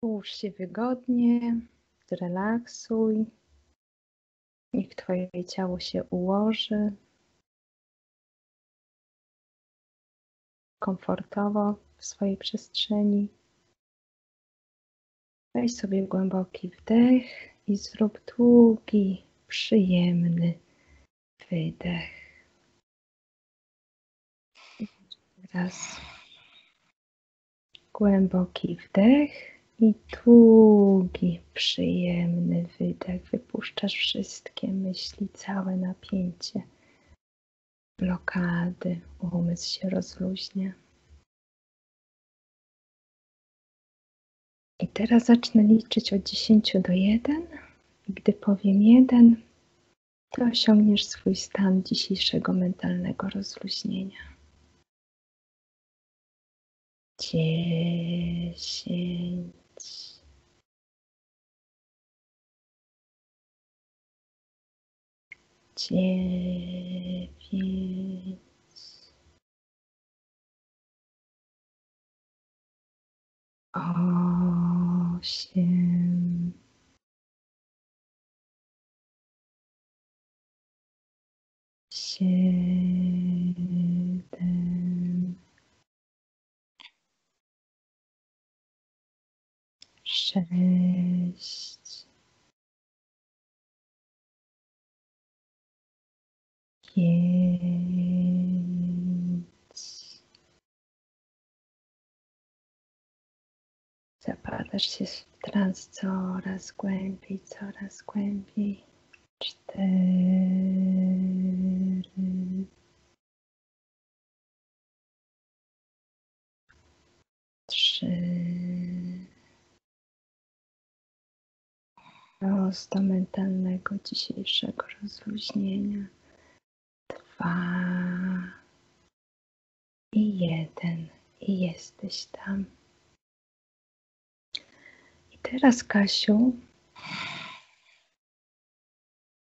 Połóż się wygodnie, zrelaksuj. Niech Twoje ciało się ułoży komfortowo w swojej przestrzeni. Weź sobie głęboki wdech i zrób długi, przyjemny wydech. Teraz głęboki wdech i długi, przyjemny wydech. Wypuszczasz wszystkie myśli, całe napięcie, blokady, umysł się rozluźnia. I teraz zacznę liczyć od 10 do 1. I gdy powiem 1, to osiągniesz swój stan dzisiejszego mentalnego rozluźnienia. 接ぇーしぇーち。ち。Sześć. Pięć. Zapadasz się w trans coraz głębiej, coraz głębiej. Cztery. Prosto mentalnego dzisiejszego rozluźnienia. Dwa. I jeden. I jesteś tam. I teraz, Kasiu,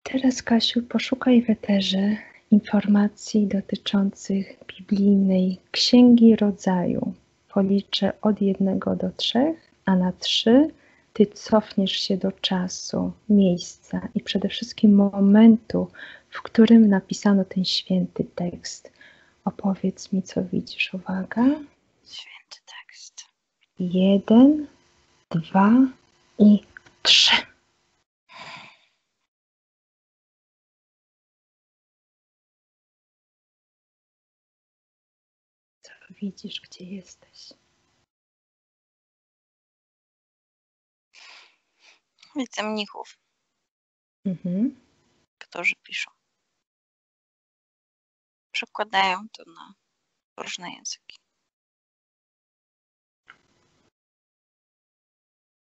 teraz, Kasiu, poszukaj w eterze informacji dotyczących biblijnej Księgi Rodzaju. Policzę od jednego do trzech, a na trzy ty cofniesz się do czasu, miejsca i przede wszystkim momentu, w którym napisano ten święty tekst. Opowiedz mi, co widzisz. Uwaga. Święty tekst. Jeden, dwa i trzy. Co widzisz, gdzie jesteś? Widzę mnichów, Mhm. którzy piszą. Przekładają to na różne języki.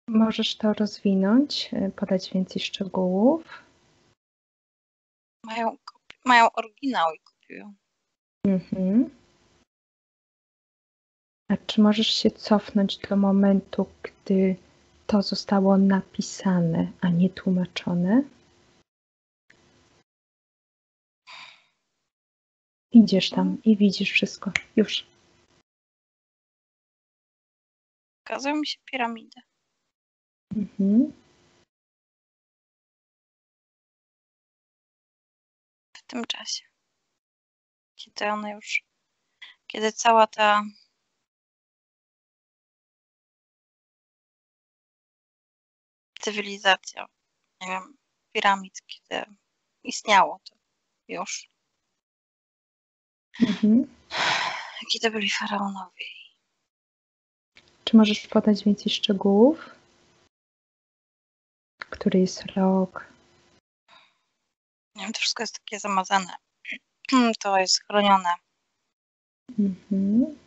Możesz to rozwinąć, y, podać więcej szczegółów. Mają, mają oryginał i kopiują. Mhm. A czy możesz się cofnąć do momentu, gdy to zostało napisane, a nie tłumaczone? Idziesz tam i widzisz wszystko. Już. Pokazują mi się piramidy. Mhm. w tym czasie. Kiedy one już, kiedy cała ta cywilizacja, nie wiem, piramid, kiedy istniało to już, Mhm. kiedy byli faraonowie. Czy możesz podać więcej szczegółów? Który jest rok? Nie wiem, to wszystko jest takie zamazane. To jest chronione. Mhm.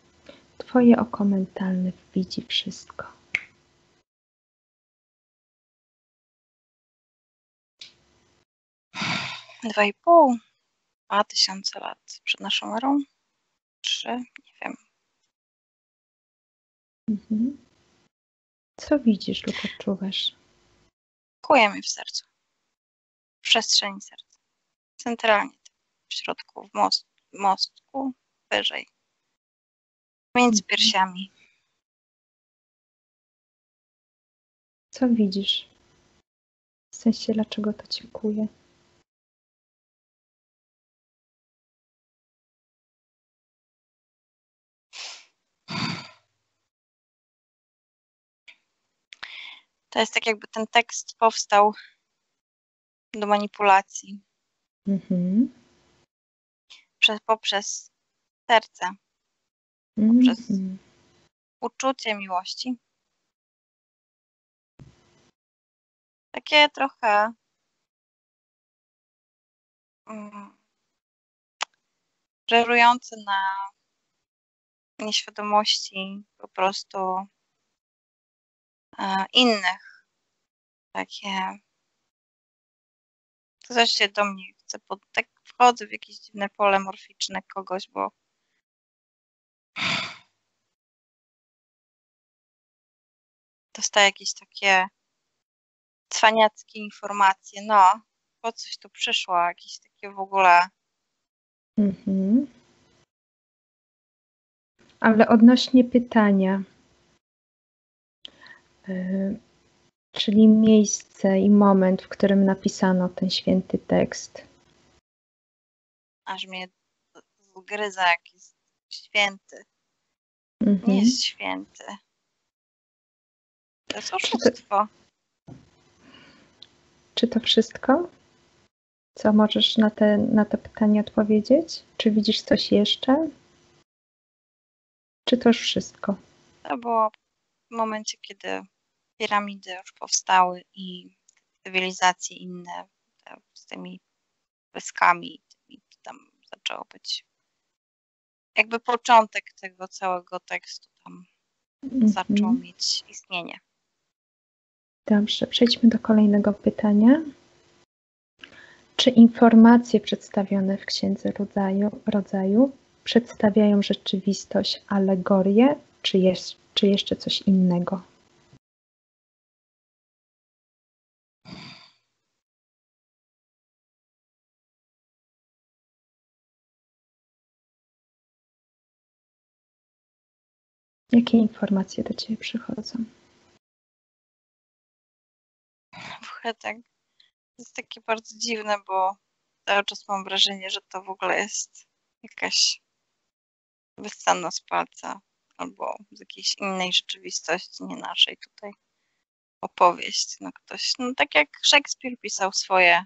Twoje oko mentalne widzi wszystko. Dwa i pół, dwa tysiące lat przed naszą erą. Trzy, nie wiem. Mhm. Co widzisz lub odczuwasz? Kuje mi w sercu. W przestrzeni serca. Centralnie, w środku, w, most, mostku, wyżej. Między piersiami. Co widzisz? W sensie, dlaczego to kuje? To jest tak, jakby ten tekst powstał do manipulacji Mhm. przez, poprzez serce, Poprzez- Mhm. uczucie miłości. Takie trochę mm, żerujące na nieświadomości po prostu innych. Takie. To też się do mnie chce, pod, tak wchodzę w jakieś dziwne pole morficzne kogoś, bo dostaję jakieś takie cwaniackie informacje. No, po coś tu przyszło, jakieś takie w ogóle. Mhm. Ale odnośnie pytania, czyli miejsce i moment, w którym napisano ten święty tekst. aż mnie zgryza, jak jest święty. Nie Mhm. jest święty. To jest to- oszustwo. Czy to wszystko? Co możesz na te, na te pytania odpowiedzieć? Czy widzisz coś jeszcze? Czy to już wszystko? To było w momencie, kiedy piramidy już powstały i cywilizacje inne z tymi wyskami, i tam zaczęło być jakby początek tego całego tekstu tam zaczął Mhm. mieć istnienie. Dobrze, przejdźmy do kolejnego pytania. Czy informacje przedstawione w Księdze Rodzaju, rodzaju przedstawiają rzeczywistość, alegorię, czy, jest, czy jeszcze coś innego? Jakie informacje do Ciebie przychodzą? Trochę tak. To jest takie bardzo dziwne, bo cały czas mam wrażenie, że to w ogóle jest jakaś wyssana z palca albo z jakiejś innej rzeczywistości, nie naszej tutaj opowieść. No ktoś, no tak jak Szekspir pisał swoje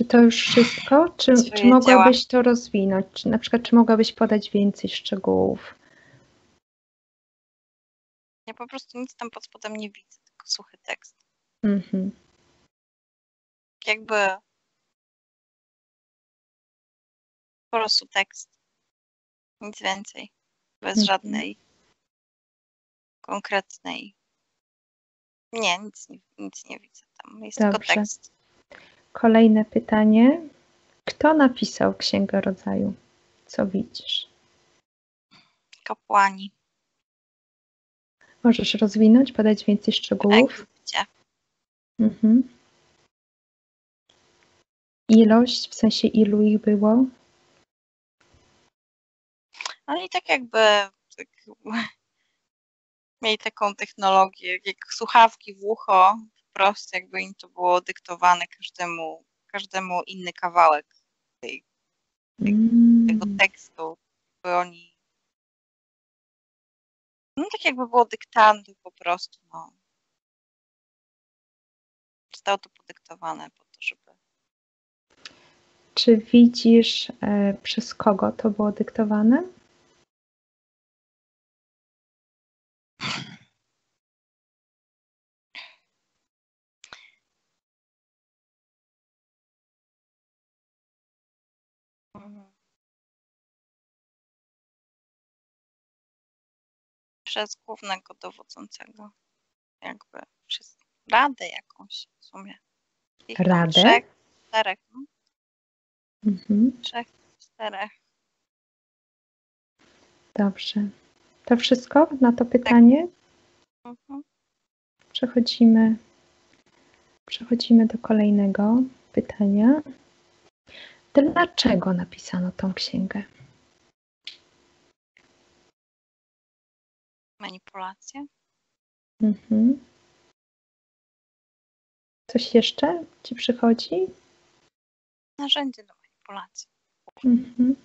Czy to już wszystko? Czy, czy mogłabyś to rozwinąć? Czy na przykład, czy mogłabyś podać więcej szczegółów? Ja po prostu nic tam pod spodem nie widzę, tylko suchy tekst. Mhm. Jakby po prostu tekst. Nic więcej. Bez Mhm. żadnej konkretnej. Nie, nic nie, nic nie widzę tam. Jest tylko Dobrze. tekst. Kolejne pytanie. Kto napisał Księgę Rodzaju? Co widzisz? Kapłani. Możesz rozwinąć, podać więcej szczegółów? Gdzie? Mhm. Ilość, w sensie ilu ich było? Oni tak jakby tak, mieli taką technologię, jak słuchawki w ucho, wprost jakby im to było dyktowane każdemu, każdemu inny kawałek tej, tego Mm. tekstu. Jakby oni no tak jakby było dyktando po prostu, no. Zostało to podyktowane po to, żeby Czy widzisz, e, przez kogo to było dyktowane? Przez głównego dowodzącego. Jakby przez radę jakąś w sumie. Ich Radę? Trzech, czterech, no, Mhm. trzech, czterech. Dobrze. To wszystko na to pytanie? Mhm. Przechodzimy, przechodzimy do kolejnego pytania. Dlaczego napisano tą księgę? Manipulacje. Mhm. Coś jeszcze ci przychodzi? Narzędzie do manipulacji. Mhm.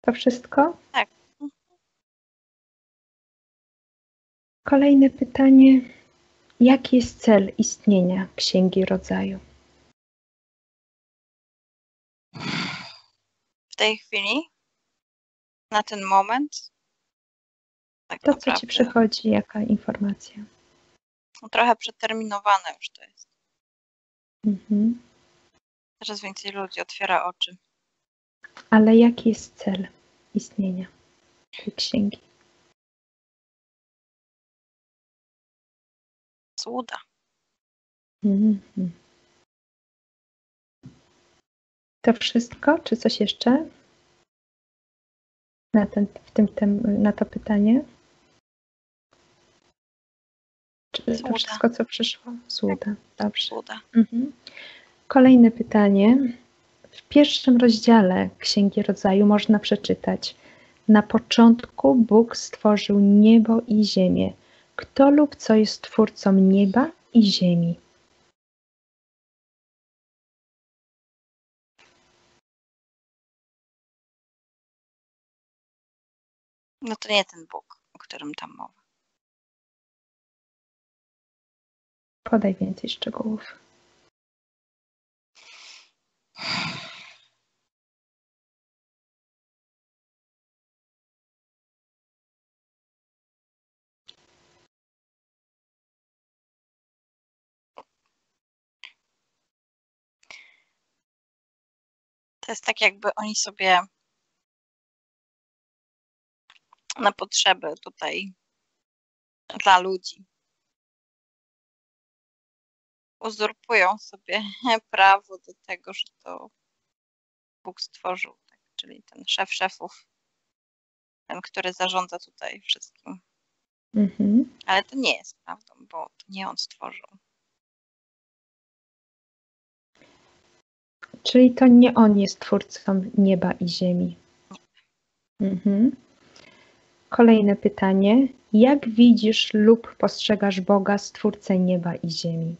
To wszystko? Tak. Kolejne pytanie. Jaki jest cel istnienia Księgi Rodzaju? W tej chwili, na ten moment, tak To, co naprawdę, ci przychodzi, jaka informacja? no, trochę przeterminowane już to jest. Mhm. Coraz więcej ludzi otwiera oczy. Ale jaki jest cel istnienia tej księgi? Złuda. Mhm. To wszystko? Czy coś jeszcze? Na, ten, w tym, tem, na to pytanie? Czy to wszystko, co przyszło? Złuda. Dobrze. Złuda. Mhm. Kolejne pytanie. W pierwszym rozdziale Księgi Rodzaju można przeczytać: Na początku Bóg stworzył niebo i ziemię. Kto lub co jest twórcą nieba i ziemi? No to nie ten Bóg, o którym tam mowa. Podaj więcej szczegółów. To jest tak, jakby oni sobie na potrzeby tutaj dla ludzi uzurpują sobie prawo do tego, że to Bóg stworzył. Tak? Czyli ten szef szefów, ten, który zarządza tutaj wszystkim. Mhm. Ale to nie jest prawdą, bo to nie on stworzył. Czyli to nie on jest twórcą nieba i ziemi. Mhm. Kolejne pytanie. Jak widzisz lub postrzegasz Boga, stwórcę nieba i ziemi?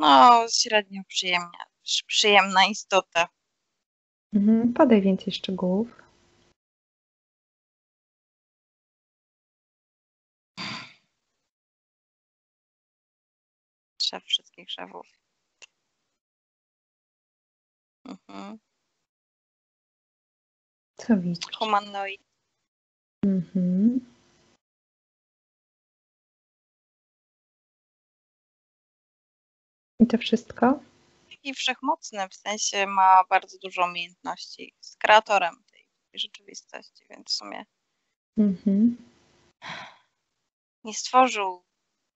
No, średnio przyjemna, przyjemna istota. Mhm. Podaj więcej szczegółów. Szef wszystkich szefów. Mhm. Co widzisz? Humanoid. Mhm. I to wszystko? I wszechmocny, w sensie ma bardzo dużo umiejętności. Jest kreatorem tej rzeczywistości, więc w sumie Mhm. nie stworzył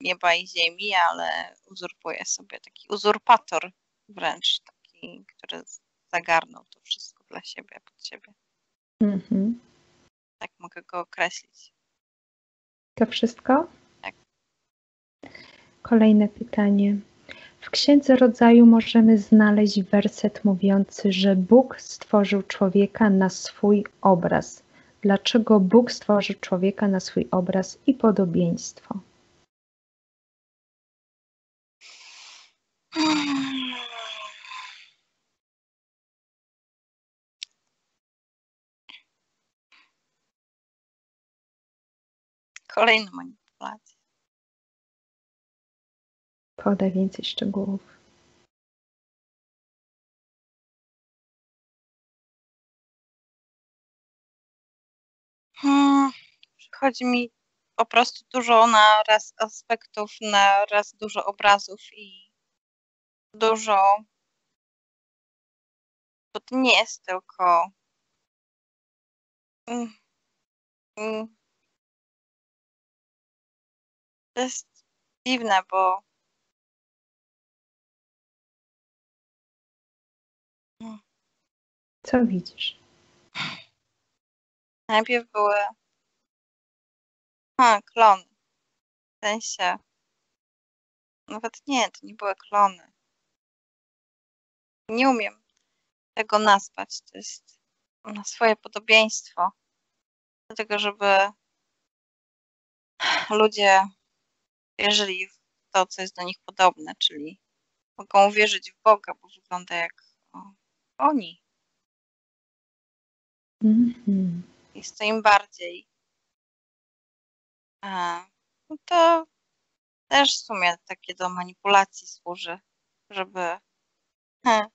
nieba i ziemi, ale uzurpuje sobie taki uzurpator wręcz, taki, który zagarnął to wszystko dla siebie, pod siebie. Mhm. Tak mogę go określić. To wszystko? Tak. Kolejne pytanie. W Księdze Rodzaju możemy znaleźć werset mówiący, że Bóg stworzył człowieka na swój obraz. Dlaczego Bóg stworzył człowieka na swój obraz i podobieństwo? Kolejna manipulacja. Podaj więcej szczegółów. Hmm, Przychodzi mi po prostu dużo na raz aspektów, na raz dużo obrazów i dużo. To nie jest tylko. Mm, mm. To jest dziwne, bo. Co widzisz? Najpierw były ha, klony. W sensie Nawet nie, to nie były klony. Nie umiem tego nazwać. To jest na swoje podobieństwo. Dlatego, żeby ludzie wierzyli w to, co jest do nich podobne, czyli mogą uwierzyć w Boga, bo wygląda jak oni. Mhm. Jest to im bardziej. A, no to też w sumie takie do manipulacji służy, żeby he,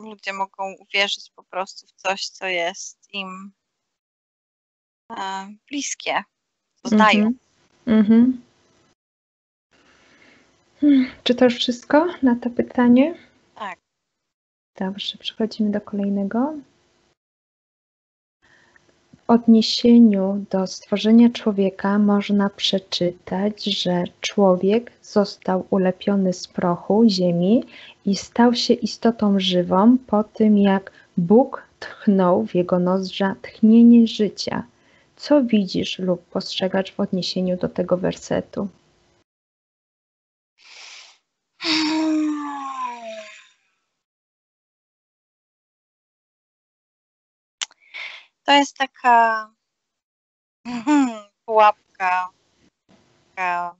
ludzie mogą uwierzyć po prostu w coś, co jest im e, bliskie, co znają. Mhm. Mhm. Czy to już wszystko na to pytanie? Tak. Dobrze, przechodzimy do kolejnego. W odniesieniu do stworzenia człowieka można przeczytać, że człowiek został ulepiony z prochu ziemi i stał się istotą żywą po tym, jak Bóg tchnął w jego nozdrza tchnienie życia. Co widzisz lub postrzegasz w odniesieniu do tego wersetu? To jest taka pułapka, taka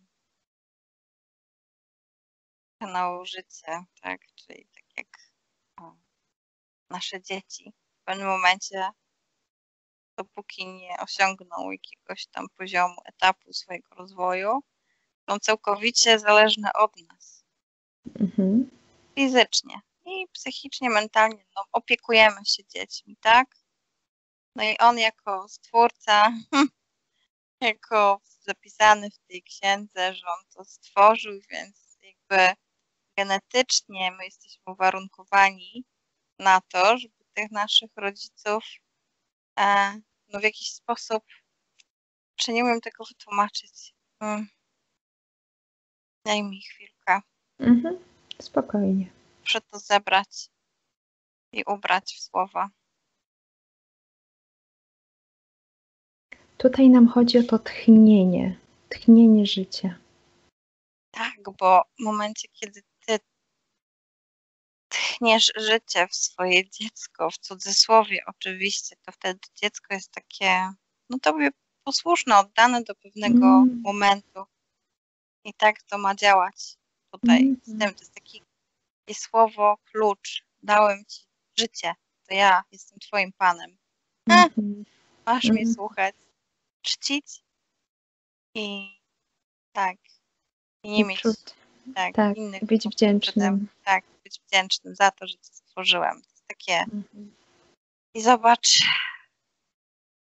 na użycie, tak? Czyli tak jak o, nasze dzieci w pewnym momencie, dopóki nie osiągną jakiegoś tam poziomu, etapu swojego rozwoju, są całkowicie zależne od nas Mhm. fizycznie i psychicznie, mentalnie. No, opiekujemy się dziećmi, tak? No i on jako stwórca, jako zapisany w tej księdze, że on to stworzył, więc jakby genetycznie my jesteśmy uwarunkowani na to, żeby tych naszych rodziców e, no w jakiś sposób, czy nie umiem tego wytłumaczyć. Mm. Daj mi chwilkę. Mhm. Spokojnie. Muszę to zebrać i ubrać w słowa. Tutaj nam chodzi o to tchnienie, tchnienie życia. Tak, bo w momencie, kiedy ty tchniesz życie w swoje dziecko, w cudzysłowie oczywiście, to wtedy dziecko jest takie, no tobie posłuszne, oddane do pewnego Mm. momentu. I tak to ma działać tutaj Mm. z tym. To jest taki, takie słowo klucz. Dałem ci życie, to ja jestem twoim panem. Mhm. Masz mnie Mhm. słuchać, czcić i tak, i nie I mieć czuć. tak, Tak, innych być wdzięcznym. tak, być wdzięcznym za to, że cię stworzyłem. To jest takie. Mhm. I zobacz,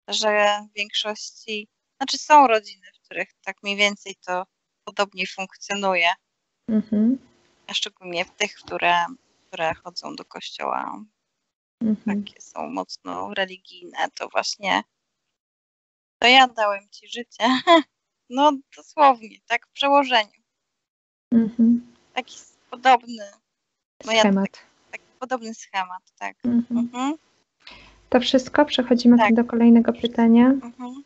że w większości, znaczy są rodziny, w których tak mniej więcej to podobnie funkcjonuje, Mhm. a szczególnie w tych, które, które chodzą do kościoła, Mhm. takie są mocno religijne, to właśnie to ja dałem ci życie. No dosłownie, tak w przełożeniu. Mhm. Taki podobny, No Schemat. taki podobny schemat, tak. Mhm. Mhm, To wszystko? Przechodzimy Tak. do kolejnego pytania. mhm.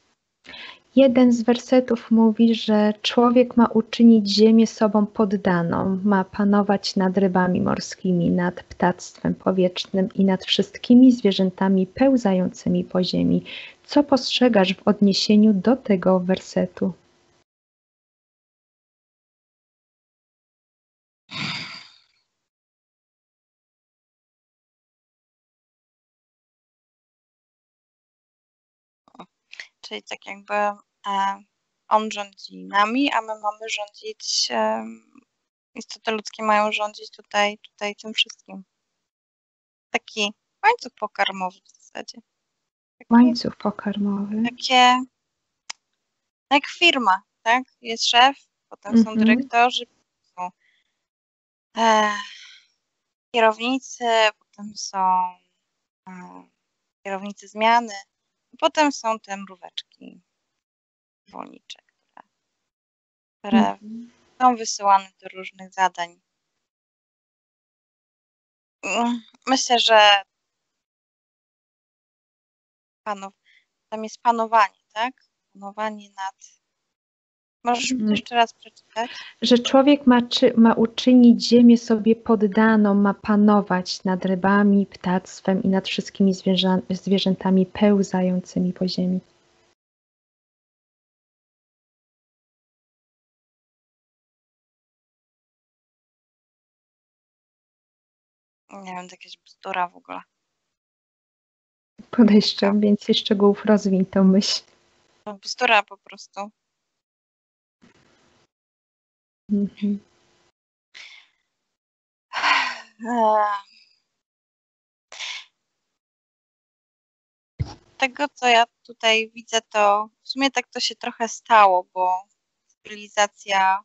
Jeden z wersetów mówi, że człowiek ma uczynić ziemię sobą poddaną, ma panować nad rybami morskimi, nad ptactwem powietrznym i nad wszystkimi zwierzętami pełzającymi po ziemi. Co postrzegasz w odniesieniu do tego wersetu? Czyli tak jakby e, on rządzi nami, a my mamy rządzić, e, istoty ludzkie mają rządzić tutaj, tutaj tym wszystkim. Taki łańcuch pokarmowy w zasadzie. Taki, Łańcuch pokarmowy. Takie, jak firma, tak? Jest szef, potem są Mhm. dyrektorzy, są e, kierownicy, potem są e, kierownicy zmiany, potem są te mróweczki wolnicze, które, które Mhm. są wysyłane do różnych zadań. Mm, Myślę, że panów, tam jest panowanie, tak? Panowanie nad. Możesz Mhm. jeszcze raz przeczytać? Że człowiek ma, czy, ma uczynić ziemię sobie poddaną, ma panować nad rybami, ptactwem i nad wszystkimi zwierzę, zwierzętami pełzającymi po ziemi. Nie wiem, to jakaś bzdura w ogóle. Podaj jeszcze więcej szczegółów, rozwiń tę myśl. No, bzdura po prostu. Mhm. Tego, co ja tutaj widzę, to w sumie tak to się trochę stało, bo cywilizacja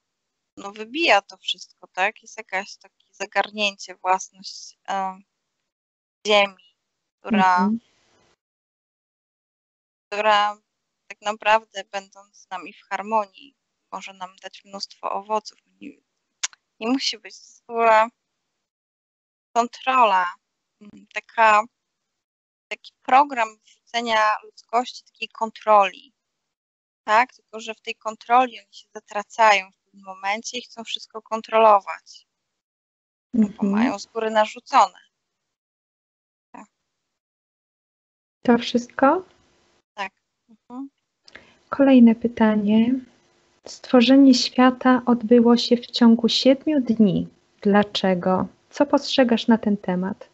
no, wybija to wszystko, tak? Jest jakaś takie zagarnięcie, własność em, ziemi, która, Mhm. która tak naprawdę będąc z nami w harmonii, może nam dać mnóstwo owoców. Nie, nie musi być ogóle kontrola, taka, taki program wrzucenia ludzkości, takiej kontroli. Tak? Tylko, że w tej kontroli oni się zatracają w pewnym momencie i chcą wszystko kontrolować, bo Mhm. mają z góry narzucone. To wszystko? Mhm. Kolejne pytanie. Stworzenie świata odbyło się w ciągu siedmiu dni. Dlaczego? Co postrzegasz na ten temat?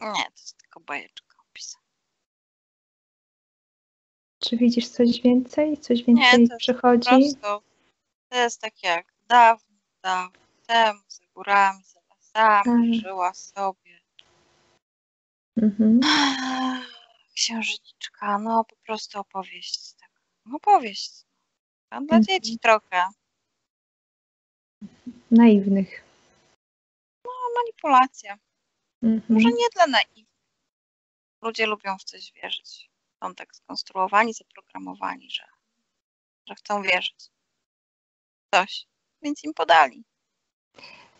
Nie, to jest tylko bajeczka opisana. Czy widzisz coś więcej? Coś więcej to jest Po przychodzi? prostu to jest tak jak dawno, dawno temu, górami, za lasami, Tak. żyła sobie Mhm. księżniczka, no po prostu opowieść taka. Opowieść. A dla Mhm. dzieci trochę. Naiwnych. No, manipulacja. Mhm. Może nie dla naiwnych. Ludzie lubią w coś wierzyć. Są tak skonstruowani, zaprogramowani, że, że chcą wierzyć. Coś. Więc im podali.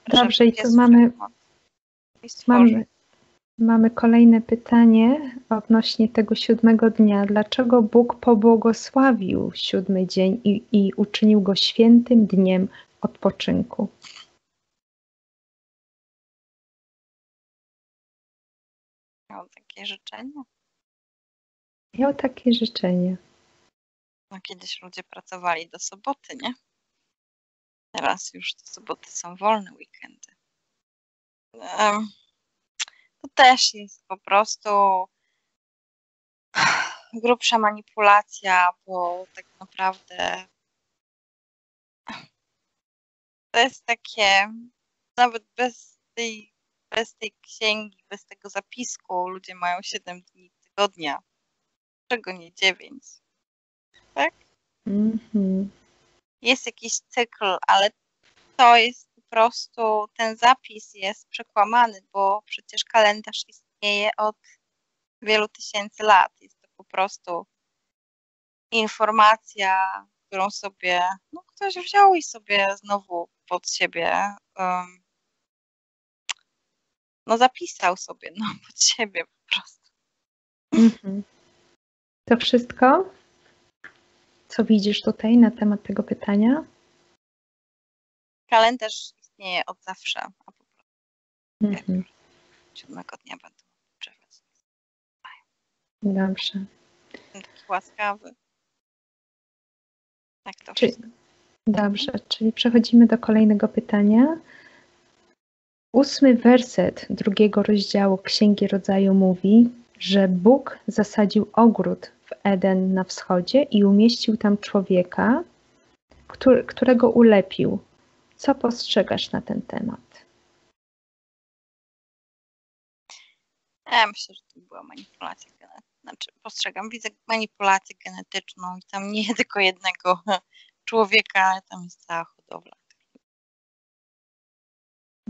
Dobrze, i tu mamy, mamy, mamy kolejne pytanie odnośnie tego siódmego dnia. Dlaczego Bóg pobłogosławił siódmy dzień i, i uczynił go świętym dniem odpoczynku? Miał takie życzenie. Miał takie życzenie. No kiedyś ludzie pracowali do soboty, nie? Teraz już te soboty są wolne weekendy. To też jest po prostu grubsza manipulacja, bo tak naprawdę to jest takie, nawet bez tej, bez tej księgi, bez tego zapisku, ludzie mają 7 dni tygodnia. Czego nie 9? Mhm. Jest jakiś cykl, ale to jest po prostu, ten zapis jest przekłamany, bo przecież kalendarz istnieje od wielu tysięcy lat. Jest to po prostu informacja, którą sobie no, ktoś wziął i sobie znowu pod siebie um, no zapisał sobie no, pod siebie po prostu. Mhm. To wszystko? Co widzisz tutaj na temat tego pytania? Kalendarz istnieje od zawsze, a po prostu Mhm. siódmego dnia będą odpoczywać. Dobrze. Taki łaskawy. Tak to Czyli, dobrze, czyli przechodzimy do kolejnego pytania. Ósmy werset drugiego rozdziału Księgi Rodzaju mówi, że Bóg zasadził ogród w Eden na wschodzie i umieścił tam człowieka, który, którego ulepił. Co postrzegasz na ten temat? Ja myślę, że to była manipulacja genetyczna. Znaczy, postrzegam, widzę manipulację genetyczną i tam nie tylko jednego człowieka, ale tam jest cała hodowla.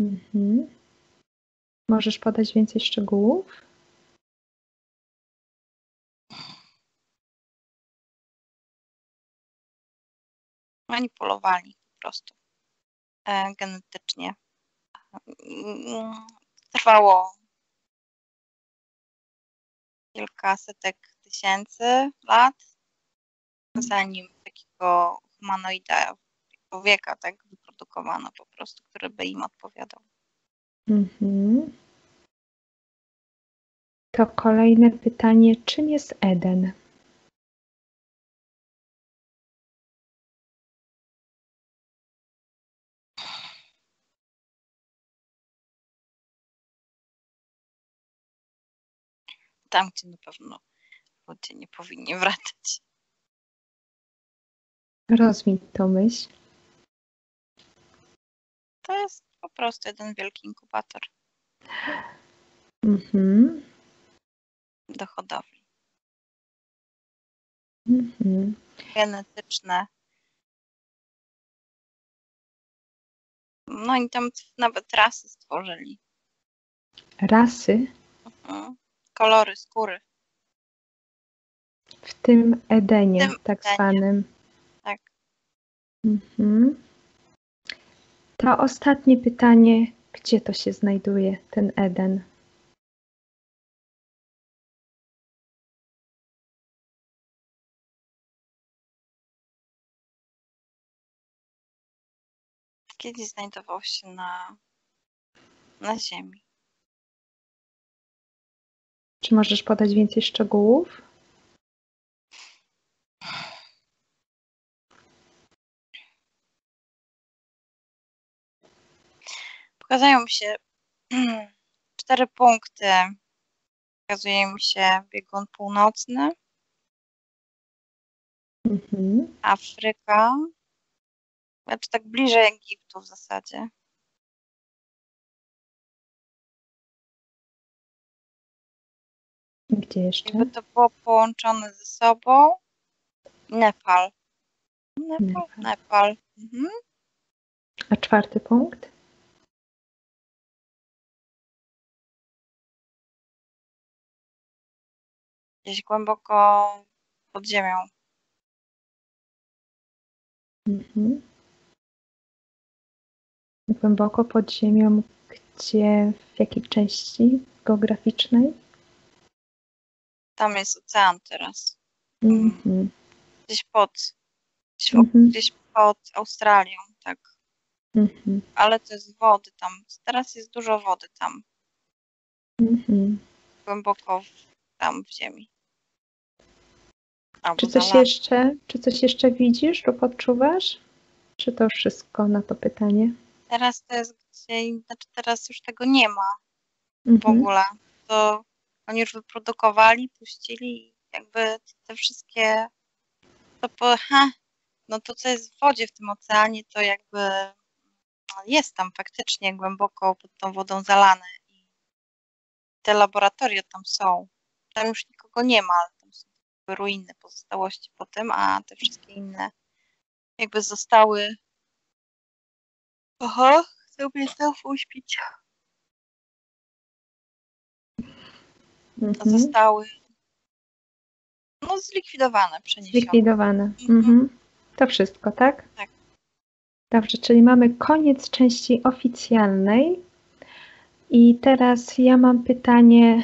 Mhm. Możesz podać więcej szczegółów? Manipulowali po prostu e, genetycznie. Mm, Trwało kilkasetek tysięcy lat, zanim takiego humanoida człowieka tak wyprodukowano po prostu, który by im odpowiadał. Mhm. To kolejne pytanie, czym jest Eden? Tam, gdzie na pewno ludzie nie powinni wracać. Rozwij tą myśl. To jest po prostu jeden wielki inkubator Mhm. do hodowli. Mhm. Genetyczne. No i tam nawet rasy stworzyli. Rasy, Mhm. Kolory skóry. w tym Edenie, W tym tak Edenie. zwanym. Tak. Mhm. To ostatnie pytanie, gdzie to się znajduje, ten Eden? Kiedyś znajdował się na, na ziemi. Czy możesz podać więcej szczegółów? Pokazują mi się cztery punkty. Pokazuje mi się biegun północny, Mhm. Afryka, znaczy tak bliżej Egiptu w zasadzie. Gdzie jeszcze? Jakby to było połączone ze sobą. Nepal. Nepal. Nepal. Nepal. Mhm. A czwarty punkt? Gdzieś głęboko pod ziemią. Mhm. Głęboko pod ziemią, gdzie, w jakiej części geograficznej? Tam jest ocean teraz. Mhm. Gdzieś pod, gdzieś, Mhm. gdzieś pod Australią, tak. Mhm. Ale to jest wody tam. Teraz jest dużo wody tam, Mhm. głęboko w, tam w ziemi. Albo Czy coś jeszcze, czy coś jeszcze widzisz lub odczuwasz? Czy to wszystko na to pytanie? Teraz to jest gdzie, znaczy teraz już tego nie ma w Mhm. ogóle. To oni już wyprodukowali, puścili i jakby te wszystkie to po, ha, no to co jest w wodzie w tym oceanie, to jakby no, jest tam faktycznie głęboko pod tą wodą zalane i te laboratoria tam są. Tam już nikogo nie ma, ale tam są ruiny, pozostałości po tym, a te wszystkie inne jakby zostały Aha, mnie znowu uśpić. Mhm. Zostały no zlikwidowane, przeniesione. Zlikwidowane. Mhm. Mhm. To wszystko, tak? Tak. Dobrze, czyli mamy koniec części oficjalnej. I teraz ja mam pytanie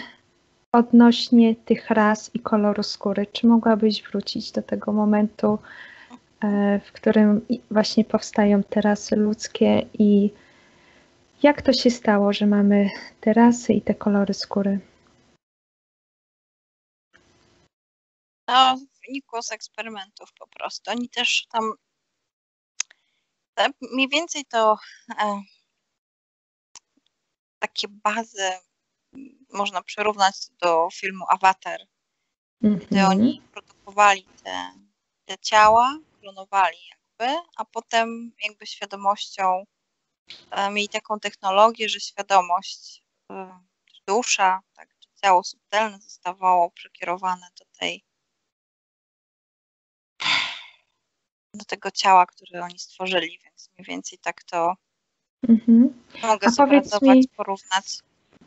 odnośnie tych ras i koloru skóry. Czy mogłabyś wrócić do tego momentu, e, w którym właśnie powstają te rasy ludzkie i jak to się stało, że mamy te rasy i te kolory skóry? To wynikło z eksperymentów po prostu. Oni też tam mniej więcej to e, takie bazy m, można przyrównać do filmu Avatar, gdy Mhm. oni produkowali te, te ciała, klonowali jakby, a potem jakby świadomością e, mieli taką technologię, że świadomość, e, dusza, tak, czy ciało subtelne zostawało przekierowane do tej do tego ciała, które oni stworzyli, więc mniej więcej tak to Mhm. mogę zobrazować, mi- porównać.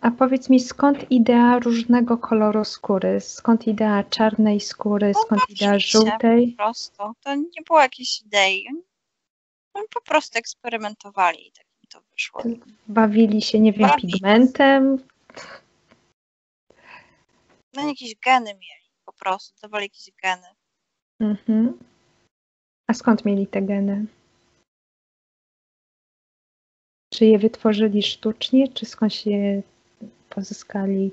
A powiedz mi, skąd idea różnego koloru skóry? Skąd idea czarnej skóry? Skąd idea żółtej? prosto. To nie było jakiejś idei. Oni No, po prostu eksperymentowali i tak mi to wyszło. Bawili się, nie wiem, Bawili. pigmentem. No jakieś geny mieli po prostu, dawali jakieś geny. Mhm. A skąd mieli te geny? Czy je wytworzyli sztucznie, czy skąd się pozyskali?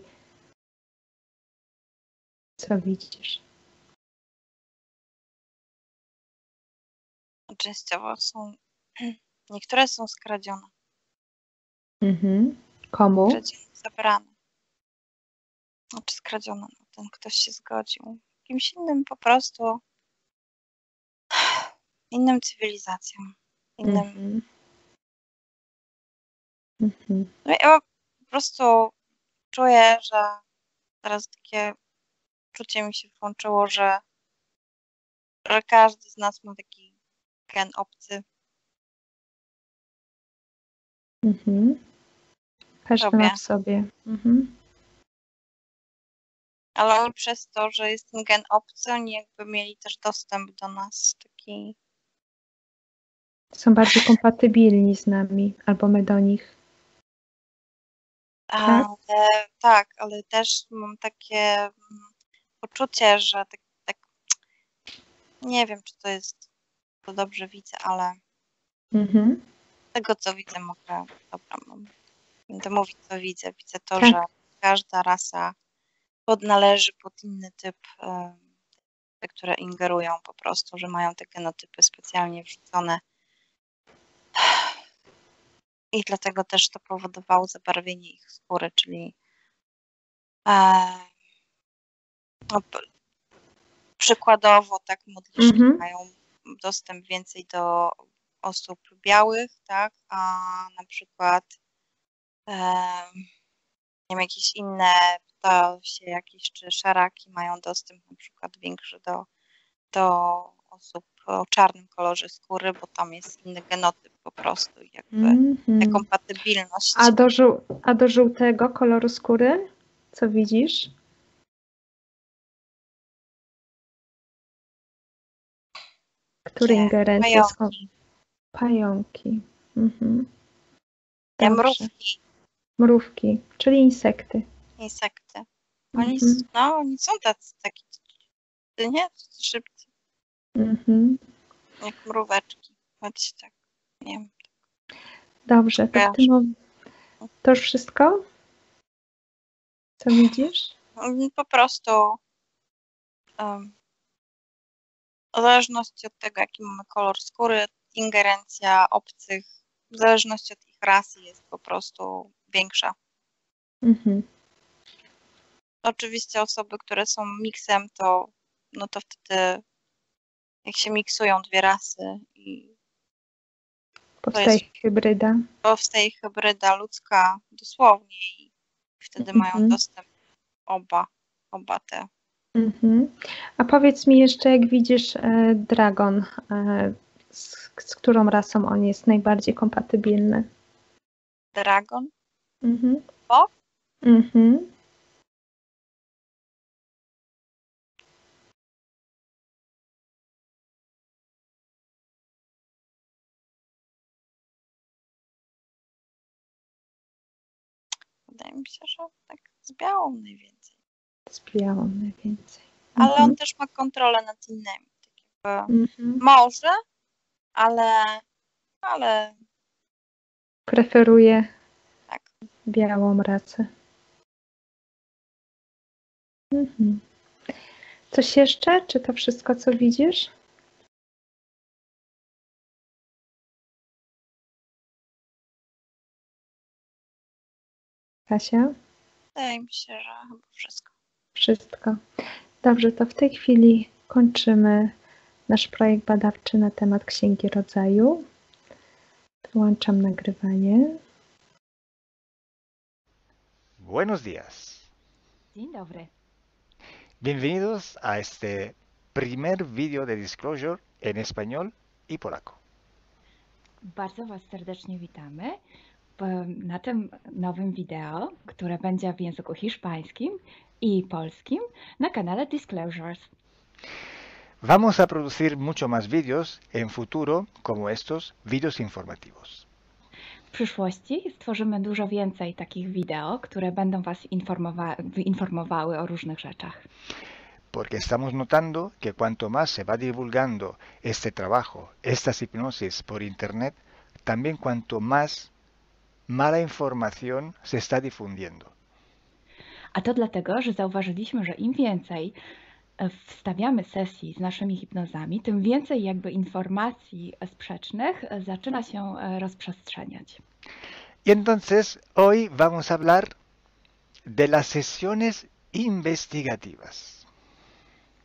Co widzisz? Częściowo są, niektóre są skradzione, Mhm. Komu? zabrane. Znaczy skradzione, no ten ktoś się zgodził. Kimś innym po prostu, innym cywilizacjom, innym Mhm. Mhm. No ja po prostu czuję, że teraz takie czucie mi się włączyło, że, że każdy z nas ma taki gen obcy. Mhm. Każdy Sobie. ma w sobie. Mhm. Ale oni przez to, że jest ten gen obcy, oni jakby mieli też dostęp do nas taki. Są bardziej kompatybilni z nami, albo my do nich. Tak? Ale, tak, ale też mam takie mm, poczucie, że tak, tak nie wiem, czy to jest to dobrze widzę, ale Mhm. tego, co widzę, mogę. Dobra, mam. Będę mówić, co widzę. Widzę to, Tak. że każda rasa podnależy pod inny typ, e, te, które ingerują po prostu, że mają te genotypy specjalnie wrzucone. I dlatego też to powodowało zabarwienie ich skóry, czyli e, no, przykładowo tak modliszki Mhm. mają dostęp więcej do osób białych, tak, a na przykład em, nie wiem, jakieś inne ptasie jakieś czy szaraki mają dostęp na przykład większy do, do osób o czarnym kolorze skóry, bo tam jest inny genotyp po prostu jakby Mhm. nekompatybilność. A do, a do żółtego koloru skóry? Co widzisz? Które Nie, ingerencje są? pająki. Pająki. Mhm. Dobrze. mrówki, Mrówki, czyli insekty. insekty. Oni, Mhm. no, oni są tacy, taki, nie? Szybcy, Mhm. jak mróweczki. Choć tak, nie. Dobrze, to, w tym to już wszystko? Co widzisz? Po prostu em, w zależności od tego, jaki mamy kolor skóry, ingerencja obcych, w zależności od ich rasy jest po prostu większa. Mhm. Oczywiście osoby, które są miksem, to no to wtedy jak się miksują dwie rasy i Powstaje hybryda. powstaje hybryda ludzka dosłownie i wtedy mają Mhm. dostęp oba, oba te. Mhm. A powiedz mi jeszcze, jak widzisz e, dragon, e, z, z którą rasą on jest najbardziej kompatybilny? Dragon, Mhm. O? Mhm. Się, że tak z białą najwięcej. Z białą najwięcej. Ale Mhm. on też ma kontrolę nad innymi. Tak Mhm. może, ale, ale Preferuje tak. białą rasę. Mhm. Coś jeszcze? Czy to wszystko, co widzisz? Kasia? Wydaje mi się, że chyba wszystko. Wszystko. Dobrze, to w tej chwili kończymy nasz projekt badawczy na temat Księgi Rodzaju. Wyłączam nagrywanie. Buenos días. Dzień dobry. Bienvenidos a este primer vídeo de Disclosure en español y polaco. Bardzo Was serdecznie witamy na tym nowym wideo, które będzie w języku hiszpańskim i polskim na kanale Disclosures. Vamos a producir mucho más vídeos en futuro como estos vídeos informativos. W przyszłości stworzymy dużo więcej takich wideo, które będą Was informowa informowały o różnych rzeczach. Porque estamos notando que cuanto más se va divulgando este trabajo, estas hipnosis por Internet, también cuanto más mala información se está difundiendo. A to dlatego, że zauważyliśmy, że im więcej e, wstawiamy sesji z naszymi hipnozami, tym więcej jakby informacji sprzecznych e, zaczyna się e, rozprzestrzeniać. Y entonces hoy vamos a hablar de las sesiones investigativas.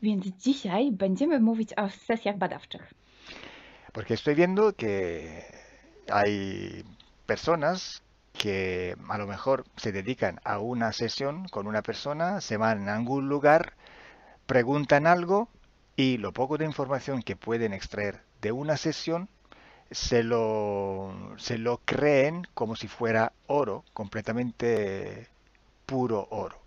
Więc dzisiaj będziemy mówić o sesjach badawczych. Porque estoy viendo que hay personas que a lo mejor se dedican a una sesión con una persona, se van a algún lugar, preguntan algo y lo poco de información que pueden extraer de una sesión se lo, se lo creen como si fuera oro, completamente puro oro.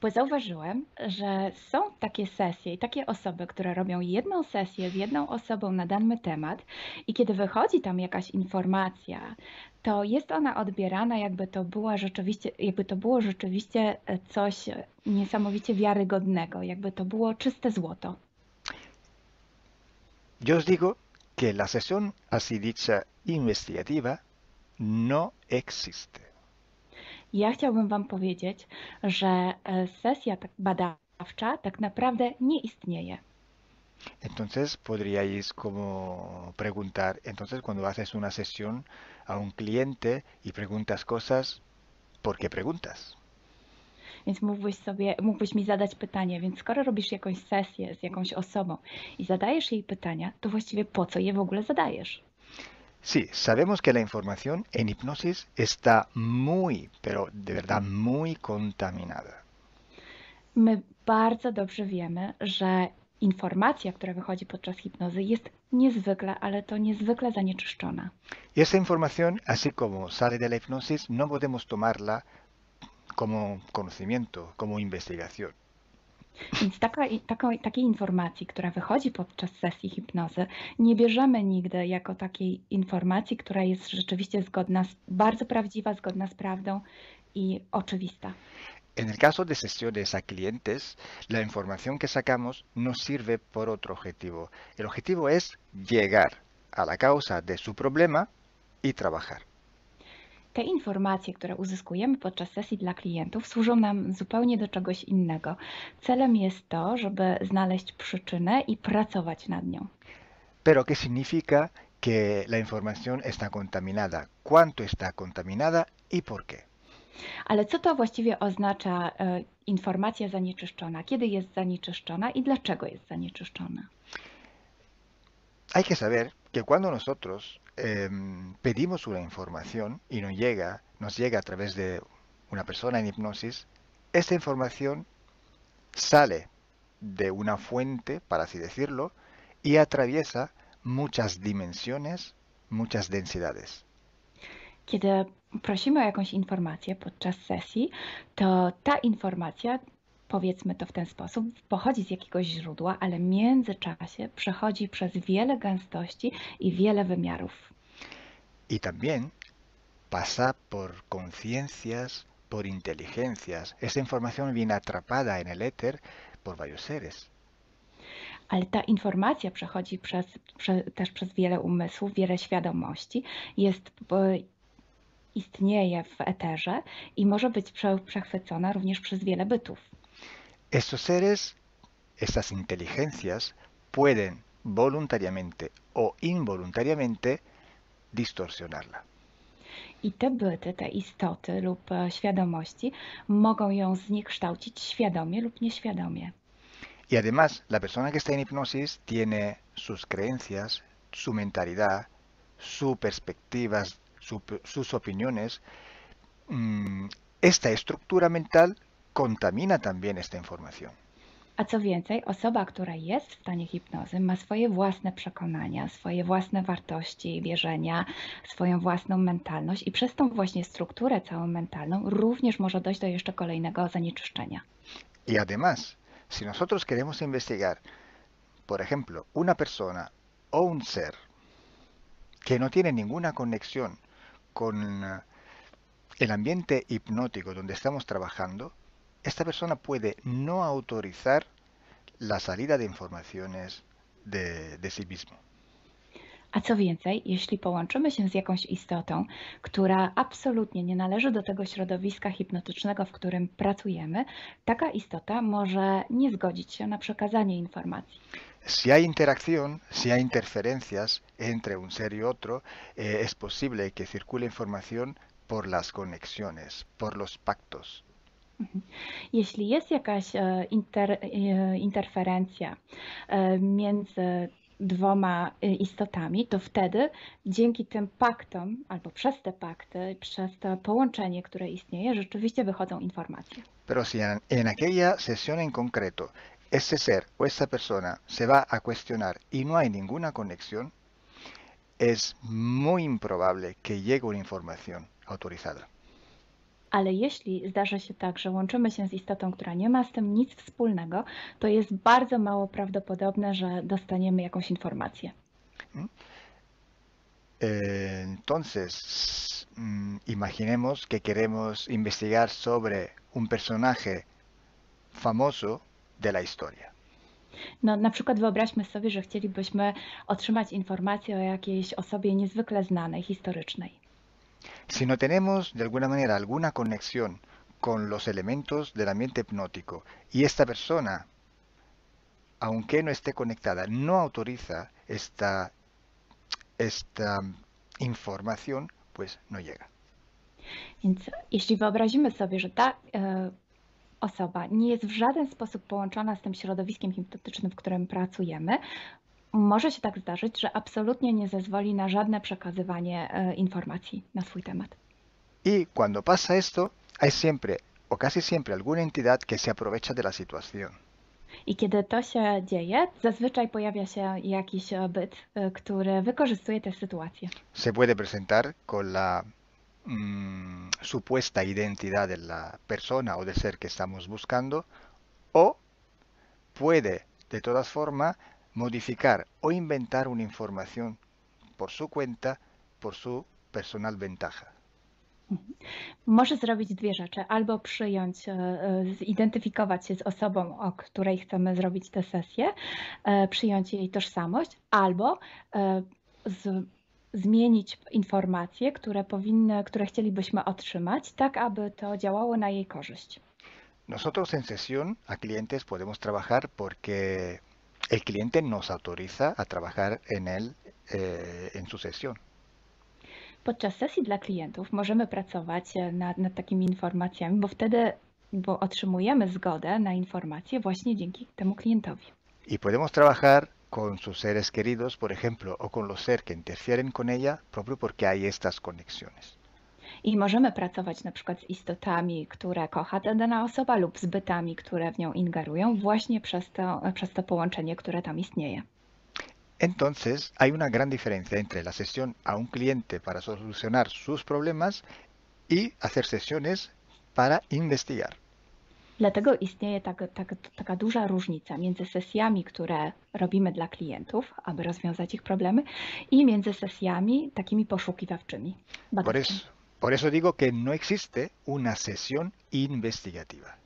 Bo zauważyłem, że są takie sesje i takie osoby, które robią jedną sesję z jedną osobą na dany temat i kiedy wychodzi tam jakaś informacja, to jest ona odbierana jakby to była rzeczywiście, jakby to było rzeczywiście e, coś niesamowicie wiarygodnego, jakby to było czyste złoto. Yo os digo que la sesión así dicha investigativa no existe. Ja chciałbym Wam powiedzieć, że e, sesja tak badawcza tak naprawdę nie istnieje. Entonces podríais como preguntar, entonces cuando haces una sesión a un cliente y preguntas cosas, ¿por qué preguntas? Więc mógłbyś sobie, mógłbyś mi zadać pytanie, więc skoro robisz jakąś sesję z jakąś osobą i zadajesz jej pytania, to właściwie po co je w ogóle zadajesz? Sí, sabemos que la información en hipnosis está muy, pero de verdad muy contaminada. My bardzo dobrze wiemy, że informacja, która wychodzi podczas hipnozy jest niezwykle, ale to niezwykle zanieczyszczona. Y esa información, así como sale de la hipnosis, no podemos tomarla como conocimiento, como investigación. Więc taka, taka, takiej informacji, która wychodzi podczas sesji hipnozy, nie bierzemy nigdy jako takiej informacji, która jest rzeczywiście zgodna, z, bardzo prawdziwa, zgodna z prawdą i oczywista. En el caso de sesiones a clientes, la información que sacamos nos sirve por otro objetivo. El objetivo es llegar a la causa de su problema y trabajar. Te informacje, które uzyskujemy podczas sesji dla klientów, służą nam zupełnie do czegoś innego. Celem jest to, żeby znaleźć przyczynę i pracować nad nią. Pero ¿qué significa que la información está contaminada? ¿Cuánto está contaminada y por qué? Ale co to właściwie oznacza e, informacja zanieczyszczona? Kiedy jest zanieczyszczona i dlaczego jest zanieczyszczona? Hay que saber que cuando nosotros eh, pedimos una información y nos llega, nos llega a través de una persona en hipnosis, esta información sale de una fuente, para así decirlo, y atraviesa muchas dimensiones, muchas densidades. Kiedy prosimy o jakąś informację podczas sesji, to ta informacja, powiedzmy to w ten sposób, pochodzi z jakiegoś źródła, ale w międzyczasie przechodzi przez wiele gęstości i wiele wymiarów. Y también pasa por conciencias, por inteligencias. Esa información viene atrapada en el éter por varios seres. Ale ta informacja przechodzi przez, prze, też przez wiele umysłów, wiele świadomości, jest, istnieje w eterze i może być prze, przechwycona również przez wiele bytów. Estos seres, estas inteligencias, pueden voluntariamente o involuntariamente distorsionarla. I te byty, te istoty lub e, świadomości mogą ją zniekształcić świadomie lub nieświadomie. Y además, la persona que está en hipnosis tiene sus creencias, su mentalidad, sus perspectivas, su- sus opiniones. Mm, Esta estructura mental contamina también esta información. A co więcej, osoba, która jest w stanie hipnozy, ma swoje własne przekonania, swoje własne wartości wierzenia, swoją własną mentalność i przez tą właśnie strukturę całą mentalną również może dojść do jeszcze kolejnego zanieczyszczenia. Y además, si nosotros queremos investigar por ejemplo, una persona o un ser que no tiene ninguna conexión con eh, el ambiente hipnótico donde estamos trabajando, esta persona puede no autorizar la salida de informaciones de, de sí mismo. A co więcej, jeśli połączymy się z jakąś istotą, która absolutnie nie należy do tego środowiska hipnotycznego, w którym pracujemy, taka istota może nie zgodzić się na przekazanie informacji. Si hay interacción, si hay interferencias entre un ser y otro, eh, es posible que circule información por las conexiones, por los pactos. Jeśli jest jakaś e, inter, e, interferencja e, między dwoma istotami, to wtedy dzięki tym paktom, albo przez te pakty, przez to połączenie, które istnieje, rzeczywiście wychodzą informacje. Pero si en, en aquella sesión en concreto ese ser o esa persona se va a cuestionar y no hay ninguna conexión, es muy improbable que llegue una información autorizada. Ale jeśli zdarzy się tak, że łączymy się z istotą, która nie ma z tym nic wspólnego, to jest bardzo mało prawdopodobne, że dostaniemy jakąś informację. Eh, entonces, mm, imaginemos que queremos investigar sobre un personaje famoso de la historia. No, na przykład wyobraźmy sobie, że chcielibyśmy otrzymać informację o jakiejś osobie niezwykle znanej, historycznej. Si no tenemos de alguna manera alguna conexión con los elementos del ambiente hipnótico y esta persona, aunque no esté conectada, no autoriza esta, esta información, pues no llega. Więc jeśli wyobrazimy sobie, że ta e, osoba nie jest w żaden sposób połączona z tym środowiskiem hipnotycznym, w którym pracujemy, może się tak zdarzyć, że absolutnie nie zezwoli na żadne przekazywanie e, informacji na swój temat. Y cuando pasa esto, hay siempre o casi siempre alguna entidad que se aprovecha de la situación. I kiedy to się dzieje, zazwyczaj pojawia się jakiś byt, e, który wykorzystuje tę sytuację. Se puede presentar con la mm, supuesta identidad de la persona o del ser que estamos buscando o puede de todas formas modificar o inventar una información por su cuenta, por su personal ventaja. Może zrobić dwie rzeczy. Albo przyjąć, e, e, zidentyfikować się z osobą, o której chcemy zrobić tę sesję, e, przyjąć jej tożsamość, albo z, zmienić informacje, które powinny, które chcielibyśmy otrzymać, tak aby to działało na jej korzyść. Nosotros en sesión a clientes podemos trabajar porque el cliente nos autoriza a trabajar en él eh, en su sesión. Podczas sesji dla klientów możemy pracować e, nad, nad takimi informacjami, bo wtedy bo otrzymujemy zgodę na informacje właśnie dzięki temu klientowi. Y podemos trabajar con sus seres queridos, por ejemplo, o con los seres que interfieren con ella, propio porque hay estas conexiones. I możemy pracować na przykład z istotami, które kocha ta dana osoba lub z bytami, które w nią ingerują właśnie przez to, przez to połączenie, które tam istnieje. Entonces, hay una gran diferencia entre la sesión a un cliente para solucionar sus problemas y hacer sesiones para investigar. Dlatego istnieje tak, tak, taka duża różnica między sesjami, które robimy dla klientów, aby rozwiązać ich problemy, i między sesjami takimi poszukiwawczymi. Por eso, por eso digo que no existe una sesión investigativa.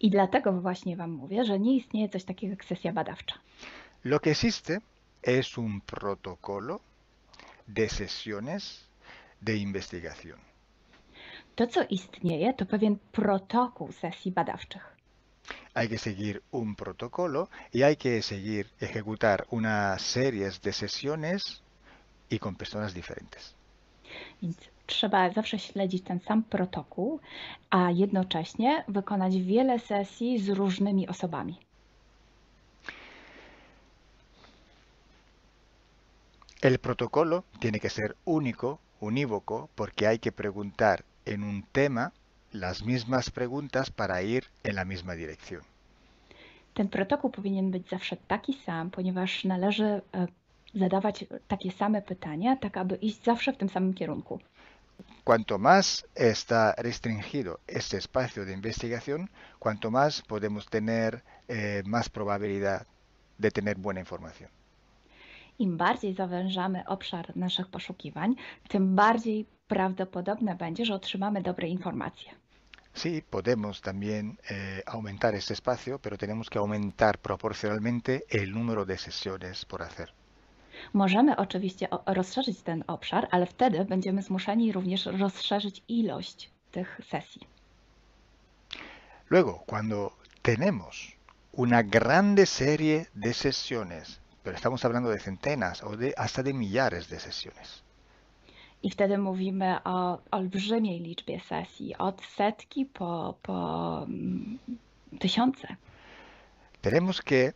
I dlatego właśnie Wam mówię, że nie istnieje coś takiego jak sesja badawcza. Lo que existe es un protocolo de sesiones de investigación. To, co istnieje, to pewien protokół sesji badawczych. Hay que seguir un protocolo y hay que seguir, ejecutar una serie de sesiones y con personas diferentes. Więc trzeba zawsze śledzić ten sam protokół, a jednocześnie wykonać wiele sesji z różnymi osobami. El protocolo tiene que ser único, unívoco, porque hay que preguntar en un tema las mismas preguntas para ir en la misma dirección. Ten protokół powinien być zawsze taki sam, ponieważ należy e, zadawać takie same pytania, tak aby iść zawsze w tym samym kierunku. Cuanto más está restringido este espacio de investigación, cuanto más podemos tener eh, más probabilidad de tener buena información. Im bardziej zawężamy obszar naszych poszukiwań, tym bardziej prawdopodobne będzie, że otrzymamy dobre informacje. Sí, podemos también eh, aumentar este espacio, pero tenemos que aumentar proporcionalmente el número de sesiones por hacer. Możemy oczywiście rozszerzyć ten obszar, ale wtedy będziemy zmuszeni również rozszerzyć ilość tych sesji. Luego, cuando tenemos una grande serie de sesiones, pero estamos hablando de centenas o de hasta de millares de sesiones, I wtedy mówimy o olbrzymiej liczbie sesji, od setki po, po mm, tysiące. tenemos que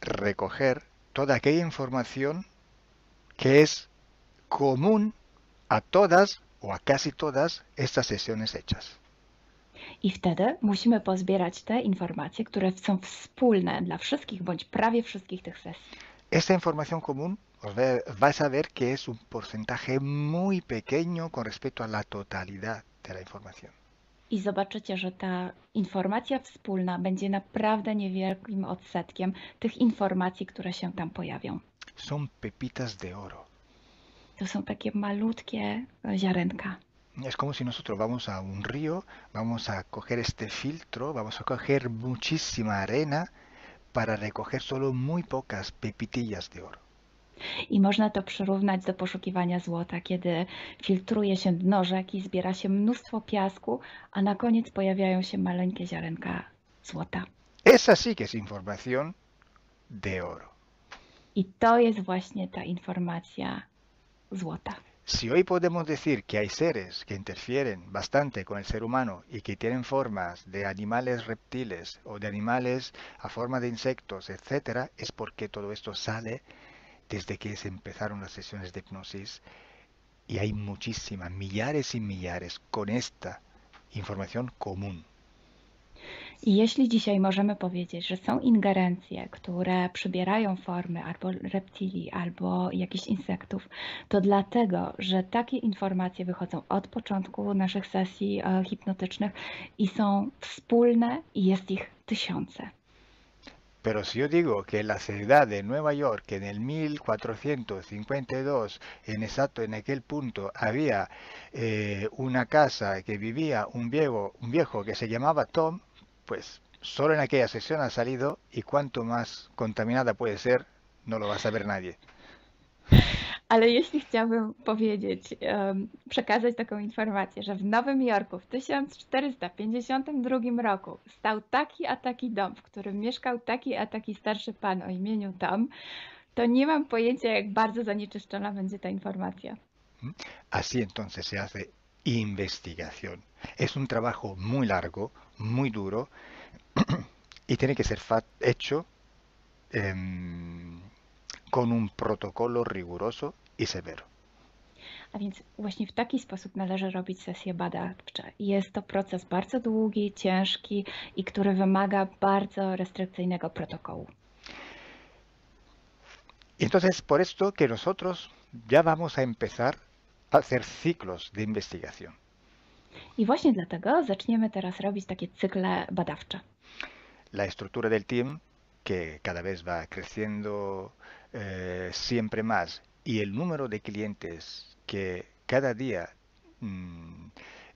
recoger toda aquella información que es común a todas o a casi todas estas sesiones hechas. I wtedy musimy pozbierać te informacje, które są wspólne dla wszystkich bądź prawie wszystkich tych sesji. Esta información común os vais a ver que es un porcentaje muy pequeño con respecto a la totalidad de la información. I zobaczycie, że ta informacja wspólna będzie naprawdę niewielkim odsetkiem tych informacji, które się tam pojawią. Son pepitas de oro. To są takie malutkie ziarenka. Es como si nosotros vamos a un río, vamos a coger este filtro, vamos a coger muchísima arena para recoger solo muy pocas pepitillas de oro. I można to przyrównać do poszukiwania złota, kiedy filtruje się dno rzeki, zbiera się mnóstwo piasku, a na koniec pojawiają się maleńkie ziarenka złota. Esa sí que es información de oro. I to jest właśnie ta informacja złota. Si hoy podemos decir que hay seres que interfieren bastante con el ser humano y que tienen formas de animales reptiles o de animales a forma de insectos, etcétera, es porque todo esto sale desde que se empezaron las sesiones de hipnosis y hay muchísimas, millares y millares con esta información común. I jeśli dzisiaj możemy powiedzieć, że są ingerencje, które przybierają formy albo reptilii, albo jakichś insektów, to dlatego, że takie informacje wychodzą od początku naszych sesji e, hipnotycznych i są wspólne i jest ich tysiące. Pero si yo digo que la ciudad de Nueva York en el 1452, en exacto en aquel punto, había eh, una casa que vivía un viejo, un viejo que se llamaba Tom, pues solo en aquella sesión ha salido y cuanto más contaminada puede ser, no lo va a saber nadie. Ale jeśli chciałbym powiedzieć, przekazać taką informację, że w Nowym Jorku w 1452 roku stał taki a taki dom, w którym mieszkał taki a taki starszy pan o imieniu Tom, to nie mam pojęcia, jak bardzo zanieczyszczona będzie ta informacja. Así entonces se hace investigación. Es un trabajo muy largo, muy duro y tiene que ser hecho con un protocolo riguroso y severo. A więc właśnie w taki sposób należy robić sesje badawcze. Jest to proces bardzo długi, ciężki i który wymaga bardzo restrykcyjnego protokołu. Y entonces por esto que nosotros ya vamos a empezar a hacer ciclos de investigación. I właśnie dlatego zaczniemy teraz robić takie cykle badawcze. La estructura del team, que cada vez va creciendo eh, siempre más, y el número de clientes que cada día mm,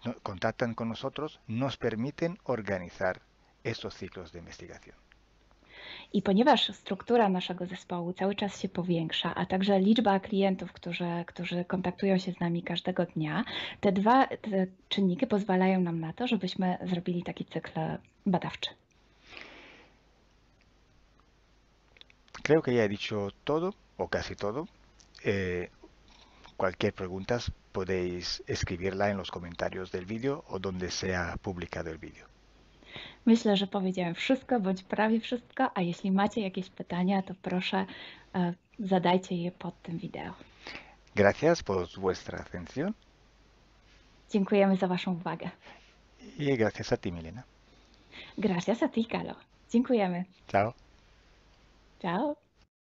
no- contactan con nosotros, nos permiten organizar estos ciclos de investigación. I ponieważ struktura naszego zespołu cały czas się powiększa, a także liczba klientów, którzy, którzy kontaktują się z nami każdego dnia, te dwa te czynniki pozwalają nam na to, żebyśmy zrobili taki cykl badawczy. Creo que ya he dicho todo, o casi todo. Eh, cualquier pregunta podéis escribirla en los comentarios del vídeo o donde sea publicado el vídeo. Myślę, że powiedziałem wszystko, bądź prawie wszystko, a jeśli macie jakieś pytania, to proszę e, zadajcie je pod tym wideo. Gracias por vuestra atención Dziękujemy za Waszą uwagę. y gracias a ti, Milena. Gracias a ti, Kalo. Dziękujemy. Chao. out.